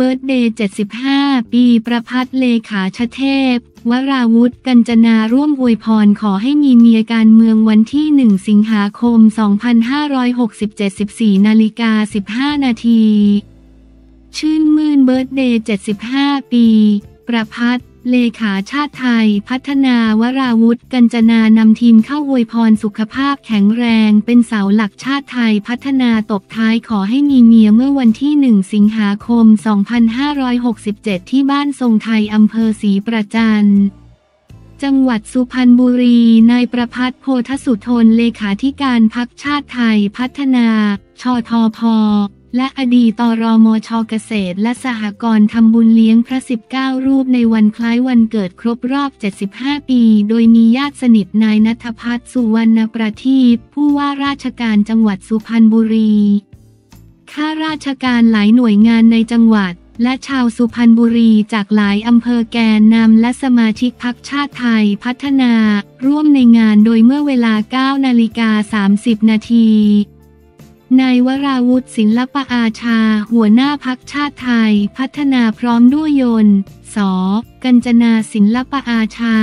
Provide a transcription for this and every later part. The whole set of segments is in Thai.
birthday 75 ปีประภัตรเลขาชทพ วราวุธกัญจนาร่วมอวยพรขอให้มีเมียการเมืองวันที่ 1 สิงหาคม 2567 14นาฬิกา15 นาที ชื่นมื่น birthday 75 ปี ประภัตรเลขาชาติไทย พัฒนาวราวุธ กัญจนานำทีมเข้าอวยพรสุขภาพแข็งแรง เป็นเสาหลักชาติไทยพัฒนาตบท้ายขอให้มีเมียเมื่อวันที่ 1 สิงหาคม 2567 ที่บ้านทรงไทยอำเภอศรีประจันจังหวัดสุพรรณบุรี นายประพัฒโพธสุทนเลขาธิการพักชาติไทย พัฒนา ชทพ และอดีตรมชเกษตร และสหกรณ์ทำบุญเลี้ยงพระ 19 รูปในวันคล้ายวันเกิดครบรอบ 75 ปี โดยมีญาติสนิทนายนัทพัฒน์สุวรรณประทีปผู้ว่าราชการจังหวัดสุพรรณบุรี ข้าราชการหลายหน่วยงานในจังหวัด และชาวสุพรรณบุรีจากหลายอำเภอแกนนำและสมาชิกพักชาติไทยพัฒนา ร่วมในงานโดยเมื่อเวลา 9 นาฬิกา 30 นาที นายวราวุฒิศิลปอาชา หัวหน้าพักชาติไทย พัฒนาพร้อมด้วยยนสกัญจนาศิลปอาชา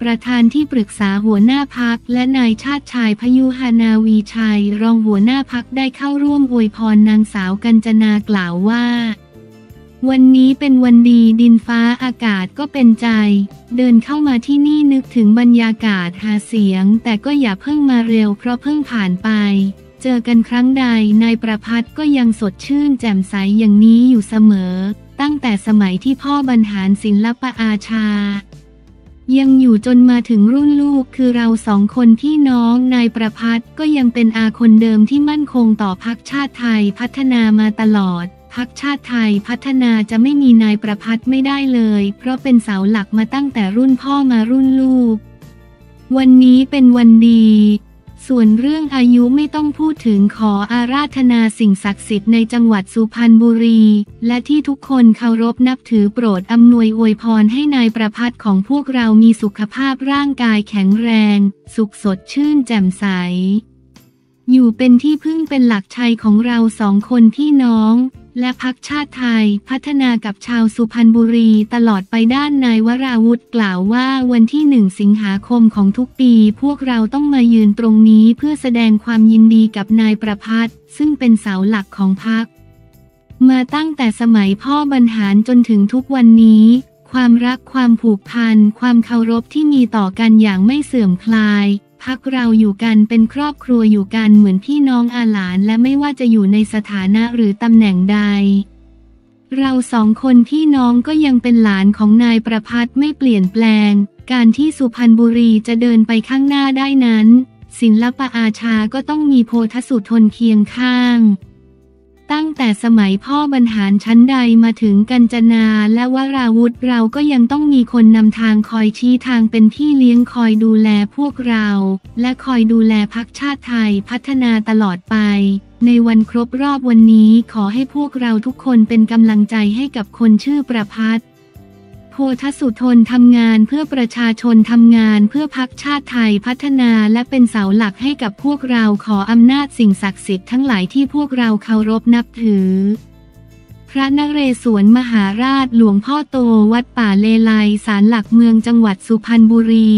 ประธานที่ปรึกษาหัวหน้าพักและนายชาติชายพยุหานาวีชัย รองหัวหน้าพักได้เข้าร่วมอวยพรนางสาวกัญจนากล่าวว่า วันนี้เป็นวันดีดินฟ้าอากาศก็เป็นใจ เดินเข้ามาที่นี่นึกถึงบรรยากาศหาเสียง แต่ก็อย่าเพิ่งมาเร็วเพราะเพิ่งผ่านไป เจอกันครั้งใดนายประพัฒก็ยังสดชื่นแจ่มใสอย่างนี้อยู่เสมอ ตั้งแต่สมัยที่พ่อบรรหารศิลปอาชา ยังอยู่จนมาถึงรุ่นลูกคือเราสองคนพี่น้องนายประพัฒก็ยังเป็นอาคนเดิมที่มั่นคงต่อพักชาติไทยพัฒนามาตลอดพักชาติไทยพัฒนาจะไม่มีนายประพัฒไม่ได้เลย เพราะเป็นเสาหลักมาตั้งแต่รุ่นพ่อมารุ่นลูก วันนี้เป็นวันดี ส่วนเรื่องอายุไม่ต้องพูดถึงขออาราธนาสิ่งศักดิ์สิทธิ์ในจังหวัดสุพรรณบุรี และที่ทุกคนเคารพนับถือโปรดอำนวยอวยพรให้นายประพัฒของพวกเรามีสุขภาพร่างกายแข็งแรง สุขสดชื่นแจ่มใส อยู่เป็นที่พึ่งเป็นหลักชัยของเราสองคนพี่น้อง และพักชาติไทยพัฒนากับชาวสุพรรณบุรีตลอดไปด้านนายวราวุธกล่าวว่าวันที่หนึ่งสิงหาคมของทุกปี พวกเราต้องมายืนตรงนี้เพื่อแสดงความยินดีกับนายประพัฒน์ซึ่งเป็นเสาหลักของพัก มาตั้งแต่สมัยพ่อบรรหารจนถึงทุกวันนี้ ความรักความผูกพัน ความเคารพที่มีต่อกันอย่างไม่เสื่อมคลาย พักเราอยู่กันเป็นครอบครัวอยู่กันเหมือนพี่น้องอาหลานและไม่ว่าจะอยู่ในสถานะหรือตำแหน่งใด เราสองคนพี่น้องก็ยังเป็นหลานของนายประพัฒไม่เปลี่ยนแปลง การที่สุพรรณบุรีจะเดินไปข้างหน้าได้นั้น ศิลปอาชาก็ต้องมีโพธสุทนเคียงข้าง ตั้งแต่สมัยพ่อบรรหารชั้นใดมาถึงกัญจนาและวราวุธเราก็ยังต้องมีคนนำทางคอยชี้ทางเป็นพี่เลี้ยงคอยดูแลพวกเรา และคอยดูแลพักชาติไทยพัฒนาตลอดไป ในวันครบรอบวันนี้ขอให้พวกเราทุกคนเป็นกำลังใจให้กับคนชื่อประพัฒ โพธสุทนทำงานเพื่อประชาชนทำงานเพื่อพักชาติไทยพัฒนาและเป็นเสาหลักให้กับพวกเราขออำนาจสิ่งศักดิ์สิทธิ์ทั้งหลายที่พวกเราเคารพนับถือ พระนเรศวรมหาราชหลวงพ่อโตวัดป่าเลไลศาลหลักเมืองจังหวัดสุพรรณบุรี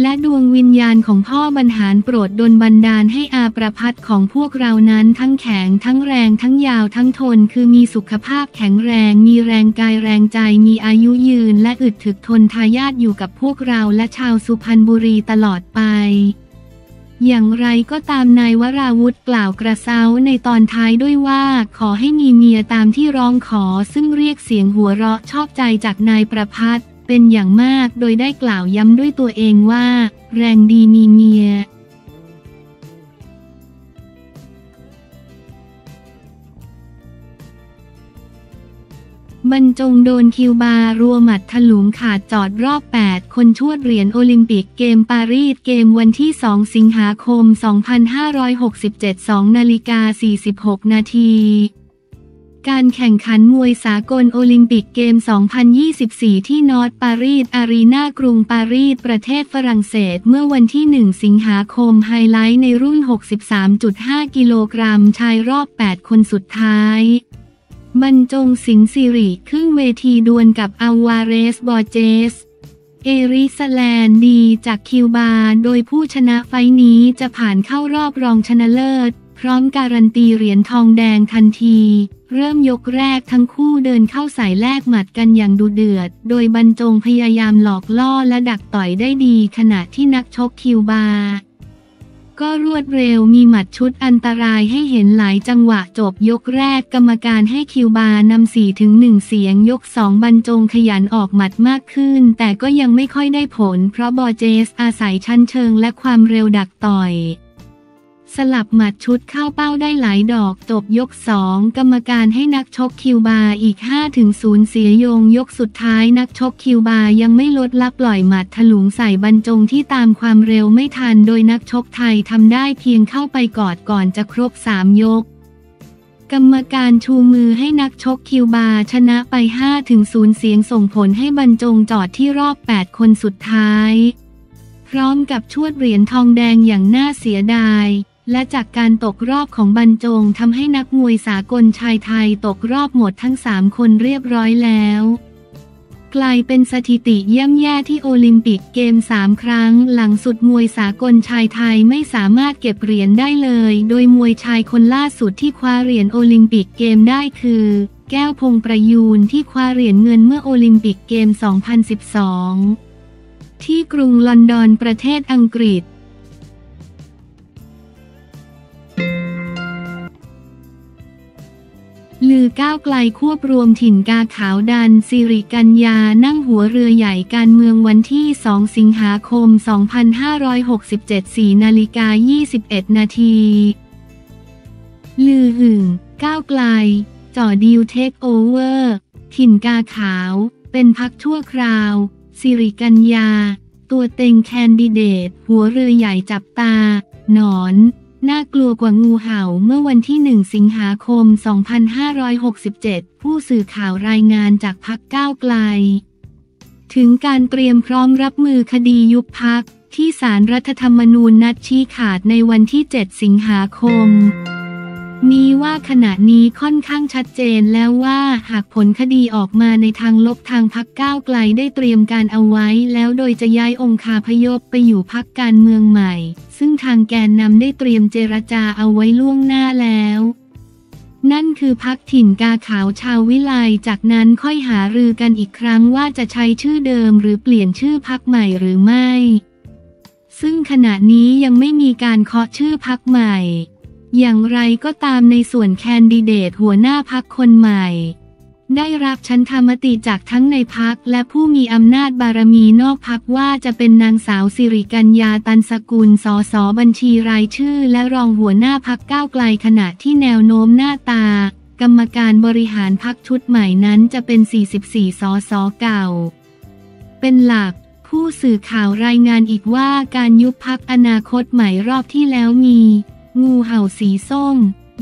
และดวงวิญญาณของพ่อบรรหารโปรดดลบันดาลให้อาประพัดของพวกเรานั้นทั้งแข็งทั้งแรงทั้งยาวทั้งทน คือมีสุขภาพแข็งแรง มีแรงกายแรงใจ มีอายุยืน และอึดถึกทนทายาทอยู่กับพวกเราและชาวสุพรรณบุรีตลอดไปอย่างไรก็ตามนายวราวุธกล่าวกระเซ้าในตอนท้ายด้วยว่าขอให้มีเมียตามที่ร้องขอซึ่งเรียกเสียงหัวเราะชอบใจจากนายประพัฒ เป็นอย่างมากโดยได้กล่าวย้ำด้วยตัวเองว่า แรงดีมีเมียบรรจงโดนคิวบารัวหมัดถลุงขาดจอดรอบ 8 คนชวดเหรียญโอลิมปิกเกมปารีสเกมวันที่ 2 สิงหาคม 2567 2นาฬิกา46 นาที การแข่งขันมวยสากลโอลิมปิกเกม 2024 ที่นอร์ทปารีสอารีนากรุงปารีส ประเทศฝรั่งเศส เมื่อวันที่ 1 สิงหาคม ไฮไลท์ในรุ่น 63.5 กิโลกรัม ชายรอบ 8 คนสุดท้ายบรรจงสินศิริขึ้นเวทีดวลกับอัลวาเรซ บอร์เจส เอริสแลนดีจากคิวบา โดยผู้ชนะไฟนี้จะผ่านเข้ารอบรองชนะเลิศ พร้อมการันตีเหรียญทองแดงทันที เริ่มยกแรกทั้งคู่เดินเข้าใส่แลกหมัดกันอย่างดุเดือด โดยบรรจงพยายามหลอกล่อและดักต่อยได้ดีขณะที่นักชกคิวบา ก็รวดเร็วมีหมัดชุดอันตรายให้เห็นหลายจังหวะจบยกแรกกรรมการให้คิวบานำสี่ถึงหนึ่งเสียงยกสองบรรจงขยันออกหมัดมากขึ้น แต่ก็ยังไม่ค่อยได้ผล เพราะบอเจสอาศัยชั้นเชิงและความเร็วดักต่อย สลับหมัดชุดเข้าเป้าได้หลายดอกจบยกสองกรรมการให้นักชกคิวบาอีก5ถึง0เสียโยงยกสุดท้ายนักชกคิวบายังไม่ลดละปล่อยหมัดถลุงใส่บรรจงที่ตามความเร็วไม่ทันโดยนักชกไทยทำได้เพียงเข้าไปกอดก่อนจะครบ 3 ยก กรรมการชูมือให้นักชกคิวบาชนะไป5ถึง0เสียงส่งผลให้บรรจงจอดที่รอบ 8 คนสุดท้าย พร้อมกับชวดเหรียญทองแดงอย่างน่าเสียดาย และจากการตกรอบของบรรจงทำให้นักมวยสากลชายไทยตกรอบหมดทั้งสามคนเรียบร้อยแล้ว กลายเป็นสถิติย่ำแย่ที่โอลิมปิกเกมสามครั้ง หลังสุดมวยสากลชายไทยไม่สามารถเก็บเหรียญได้เลย โดยมวยชายคนล่าสุดที่คว้าเหรียญโอลิมปิกเกมได้คือ แก้วพงษ์ประยูรที่คว้าเหรียญเงินเมื่อโอลิมปิกเกม 2012ที่กรุงลอนดอนประเทศอังกฤษ ลือก้าวไกลควบรวมถิ่นกาขาวดันสิริกัญญานั่งหัวเรือใหญ่การเมืองวันที่ 2 สิงหาคม 2567 4นาฬิกา 21 นาที ลือหึงก้าวไกล จ่อดิวเทคโอเวอร์ ถิ่นกาขาว เป็นพักชั่วคราวสิริกัญญา ตัวเต็งแคนดิเดต หัวเรือใหญ่จับตา หนอน น่ากลัวกว่างูเห่าเมื่อวันที่ 1 สิงหาคม 2567 ผู้สื่อข่าวรายงานจากพักก้าวไกล ถึงการเตรียมพร้อมรับมือคดียุบพักที่สารรัฐธรรมนูญนัดชี้ขาดในวันที่ 7 สิงหาคม นี้ว่าขณะนี้ค่อนข้างชัดเจนแล้วว่าหากผลคดีออกมาในทางลบทางพักก้าวไกลได้เตรียมการเอาไว้ แล้วโดยจะย้ายองคาพยพไปอยู่พักการเมืองใหม่ ซึ่งทางแกนนำได้เตรียมเจรจาเอาไว้ล่วงหน้าแล้วนั่นคือพักถิ่นกาขาวชาววิไลจากนั้นค่อยหารือกันอีกครั้งว่าจะใช้ชื่อเดิมหรือเปลี่ยนชื่อพักใหม่หรือไม่ ซึ่งขณะนี้ยังไม่มีการเคาะชื่อพักใหม่ อย่างไรก็ตามในส่วนแคนดิเดตหัวหน้าพักคนใหม่ ได้รับชั้นธรรมติจากทั้งในพักและผู้มีอำนาจบารมีนอกพักว่าจะเป็นนางสาวสิริกัญญาตันสกุลสอสอบัญชีรายชื่อ และรองหัวหน้าพักก้าวไกลขณะที่แนวโน้มหน้าตา กรรมการบริหารพักชุดใหม่นั้นจะเป็น 44สอสอเก่า เป็นหลักผู้สื่อข่าวรายงานอีกว่าการยุบพักอนาคตใหม่รอบที่แล้วมี งูเห่าสีส้ม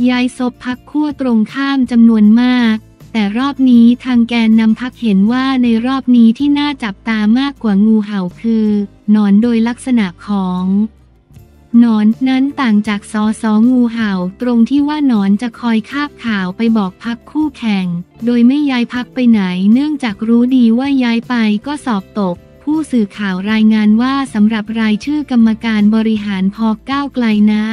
ย้ายศพพักขั้วตรงข้ามจำนวนมาก แต่รอบนี้ทางแกนนำพักเห็นว่าในรอบนี้ที่น่าจับตามากกว่างูเห่าคือ นอนโดยลักษณะของนอนนั้นต่างจากซอสองูเห่าตรงที่ว่านอนจะคอยคาบข่าวไปบอกพักคู่แข่ง โดยไม่ย้ายพักไปไหนเนื่องจากรู้ดีว่าย้ายไปก็สอบตก ผู้สื่อข่าวรายงานว่าสำหรับรายชื่อกรรมการบริหารพอก้าวไกลนะ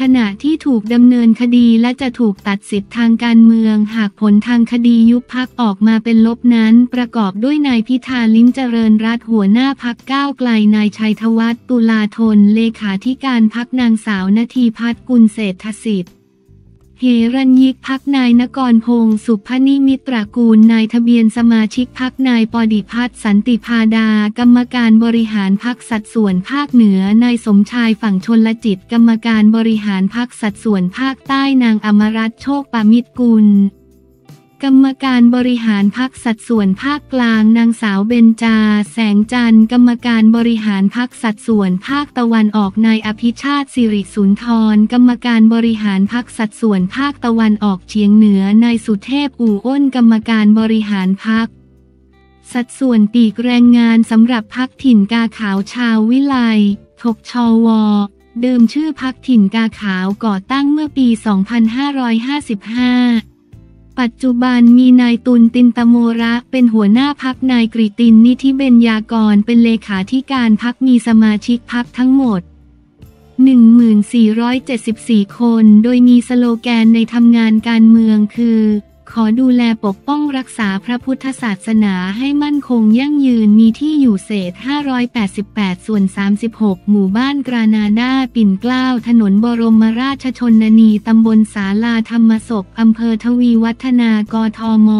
ขณะที่ถูกดำเนินคดีและจะถูกตัดสิทธิ์ทางการเมือง หากผลทางคดียุบพักออกมาเป็นลบนั้น ประกอบด้วยนายพิธาลิ้มเจริญรัตหัวหน้าพักก้าวไกลนายชัยธวัฒน์ตุลาธนเลขาธิการพักนางสาวนาทีพัฒน์กุลเศรษฐสิทธิ์ เฮรัญยิกพักนายนกรพงศ์สุพนิมิตรกูลนายทะเบียนสมาชิกพักนายปอดิพัฒน์สันติพาดา กรรมการบริหารพักสัดส่วนภาคเหนือนายสมชายฝั่งชนละจิต กรรมการบริหารพักสัดส่วนภาคใต้นางอมรัตโชคปามิตรกุล กรรมการบริหารพักสัดส่วนภาคกลางนางสาวเบญจา แสงจันทร์กรรมการบริหารพักสัดส่วนภาคตะวันออกนายอภิชาติสิริสุนทร กรรมการบริหารพักสัดส่วนภาคตะวันออกเฉียงเหนือนายสุเทพอู่อ้น กรรมการบริหารพักสัดส่วนปีกแรงงานสำหรับพักถิ่นกาขาวชาววิไลทกชวเดิมชื่อพักถิ่นกาขาวก่อตั้งเมื่อปี 2555 ปัจจุบันมีนายตุลตินตโมระเป็นหัวหน้าพักนายกริตินนิธิเบญยากรเป็นเลขาธิการพักมีสมาชิกพักทั้งหมด 1474 คน โดยมีสโลแกนในทำงานการเมืองคือ ขอดูแลปกป้องรักษาพระพุทธศาสนาให้มั่นคงยั่งยืนมีที่อยู่เศษ 588 ส่วน 36 หมู่บ้านกรานาดาปิ่นเกล้า ถนนบรมราชชนนี ตำบลสาลาธรรมศพอำเภอทวีวัฒนากทม